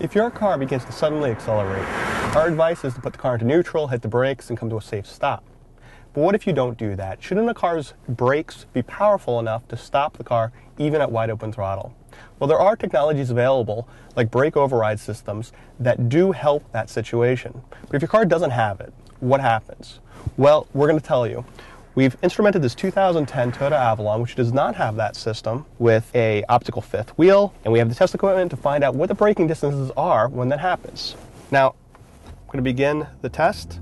If your car begins to suddenly accelerate, our advice is to put the car into neutral, hit the brakes, and come to a safe stop. But what if you don't do that? Shouldn't a car's brakes be powerful enough to stop the car even at wide open throttle? Well, there are technologies available, like brake override systems, that do help that situation. But if your car doesn't have it, what happens? Well, we're going to tell you. We've instrumented this 2010 Toyota Avalon, which does not have that system, with a optical fifth wheel, and we have the test equipment to find out what the braking distances are when that happens. Now, I'm going to begin the test.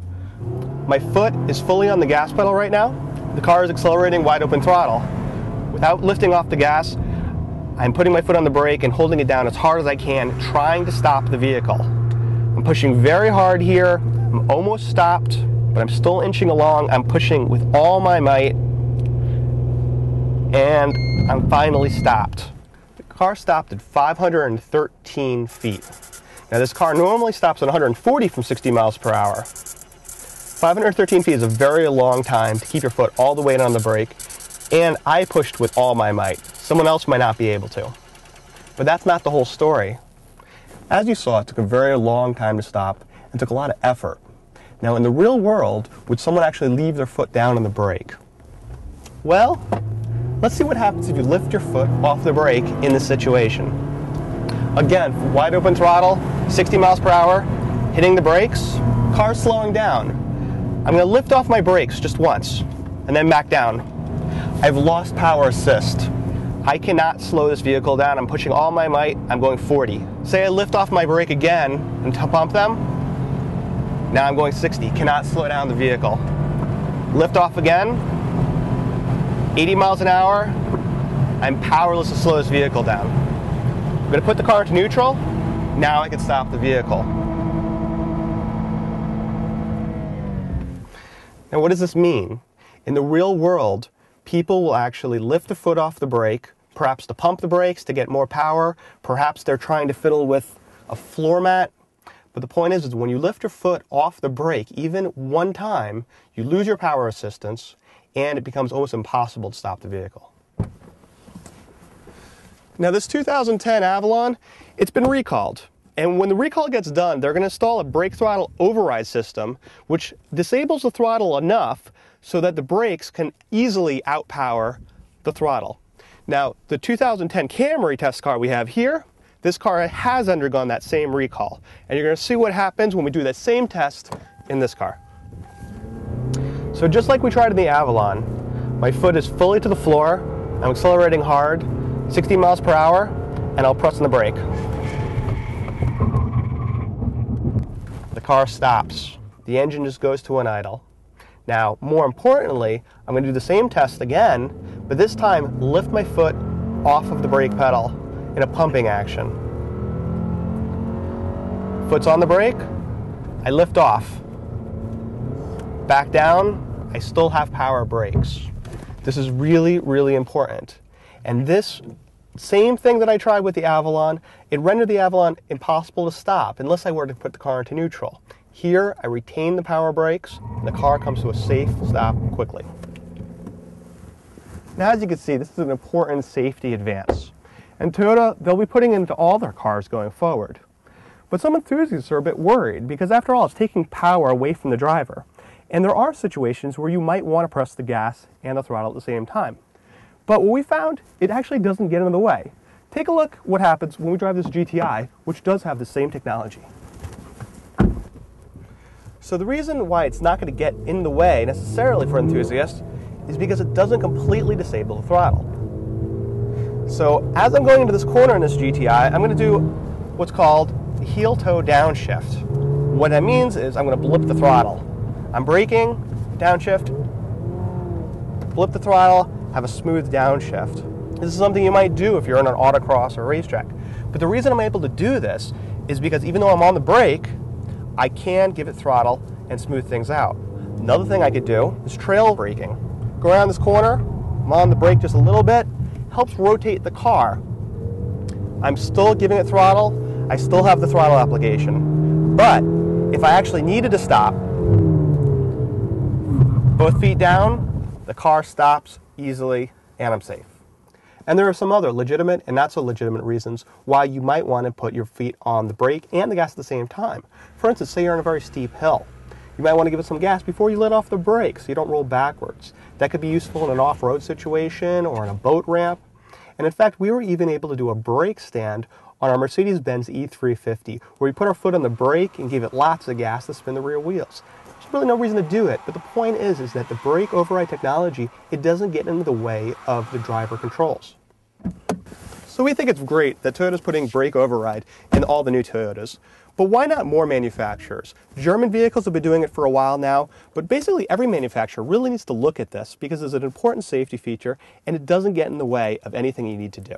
My foot is fully on the gas pedal right now. The car is accelerating wide open throttle. Without lifting off the gas, I'm putting my foot on the brake and holding it down as hard as I can, trying to stop the vehicle. I'm pushing very hard here. I'm almost stopped but I'm still inching along. I'm pushing with all my might, and I'm finally stopped. The car stopped at 513 feet. Now, this car normally stops at 140 from 60 miles per hour. 513 feet is a very long time to keep your foot all the way on the brake, and I pushed with all my might. Someone else might not be able to. But that's not the whole story. As you saw, it took a very long time to stop and took a lot of effort. Now, in the real world, would someone actually leave their foot down on the brake? Well, let's see what happens if you lift your foot off the brake in this situation. Again, wide open throttle, 60 miles per hour, hitting the brakes, car slowing down. I'm going to lift off my brakes just once and then back down. I've lost power assist. I cannot slow this vehicle down. I'm pushing all my might. I'm going 40. Say I lift off my brake again and pump them. Now I'm going 60, cannot slow down the vehicle. Lift off again, 80 miles an hour. I'm powerless to slow this vehicle down. I'm gonna put the car into neutral. Now I can stop the vehicle. Now what does this mean? In the real world, people will actually lift the foot off the brake, perhaps to pump the brakes to get more power, perhaps they're trying to fiddle with a floor mat but the point is, is when you lift your foot off the brake, even one time, you lose your power assistance and it becomes almost impossible to stop the vehicle. Now this 2010 Avalon, it's been recalled. And when the recall gets done, they're going to install a brake throttle override system, which disables the throttle enough so that the brakes can easily outpower the throttle. Now, the 2010 Camry test car we have here, this car has undergone that same recall. And you're going to see what happens when we do that same test in this car. So just like we tried in the Avalon, my foot is fully to the floor. I'm accelerating hard, 60 miles per hour, and I'll press on the brake. The car stops. The engine just goes to an idle. Now, more importantly, I'm going to do the same test again, but this time lift my foot off of the brake pedal in a pumping action. Foot's on the brake, I lift off. Back down, I still have power brakes. This is really, really important. And this same thing that I tried with the Avalon, it rendered the Avalon impossible to stop unless I were to put the car into neutral. Here, I retain the power brakes, and the car comes to a safe stop quickly. Now, as you can see, this is an important safety advance. And Toyota, they'll be putting into all their cars going forward. But some enthusiasts are a bit worried because after all, it's taking power away from the driver. And there are situations where you might want to press the gas and the throttle at the same time. But what we found, it actually doesn't get in the way. Take a look what happens when we drive this GTI, which does have the same technology. So the reason why it's not going to get in the way necessarily for enthusiasts is because it doesn't completely disable the throttle. So as I'm going into this corner in this GTI, I'm going to do what's called heel toe downshift. What that means is I'm going to blip the throttle. I'm braking, downshift, blip the throttle, have a smooth downshift. This is something you might do if you're on an autocross or a racetrack. But the reason I'm able to do this is because even though I'm on the brake, I can give it throttle and smooth things out. Another thing I could do is trail braking. Go around this corner, I'm on the brake just a little bit, helps rotate the car. I'm still giving it throttle. I still have the throttle application. But if I actually needed to stop, both feet down, the car stops easily and I'm safe. And there are some other legitimate and not so legitimate reasons why you might want to put your feet on the brake and the gas at the same time. For instance, say you're on a very steep hill. You might want to give it some gas before you let off the brake so you don't roll backwards. That could be useful in an off road situation or in a boat ramp. And in fact, we were even able to do a brake stand on our Mercedes Benz E350 where we put our foot on the brake and gave it lots of gas to spin the rear wheels. There's really no reason to do it, but the point is, is that the brake override technology, it doesn't get into the way of the driver controls. So we think it's great that Toyota's putting brake override in all the new Toyotas. But why not more manufacturers? German vehicles have been doing it for a while now, but basically every manufacturer really needs to look at this because it's an important safety feature and it doesn't get in the way of anything you need to do.